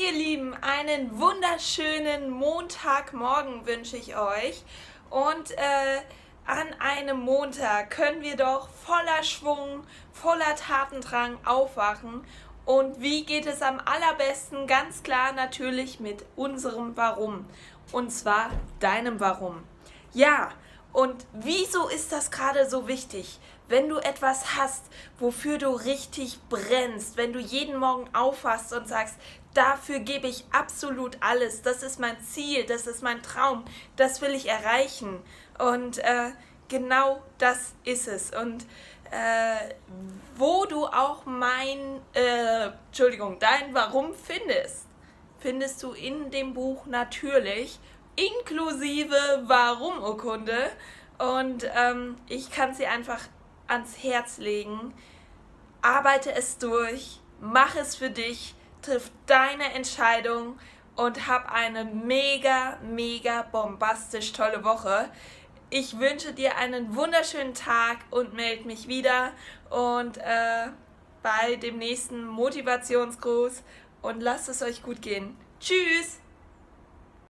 ihr Lieben, einen wunderschönen Montagmorgen wünsche ich euch. Und äh, an einem Montag können wir doch voller Schwung, voller Tatendrang aufwachen. Und wie geht es am allerbesten? Ganz klar natürlich mit unserem Warum. Und zwar deinem Warum. Ja, und wieso ist das gerade so wichtig? Wenn du etwas hast, wofür du richtig brennst, wenn du jeden Morgen aufwachst und sagst, dafür gebe ich absolut alles, das ist mein Ziel, das ist mein Traum, das will ich erreichen. Und äh, genau das ist es. Und äh, wo du auch mein, äh, Entschuldigung, dein Warum findest, findest du in dem Buch natürlich inklusive Warum-Urkunde. Und ähm, ich kann sie einfach ans Herz legen. Arbeite es durch, mach es für dich, triff deine Entscheidung und hab eine mega, mega bombastisch tolle Woche. Ich wünsche dir einen wunderschönen Tag und melde mich wieder und äh, bei dem nächsten Motivationsgruß und lasst es euch gut gehen. Tschüss!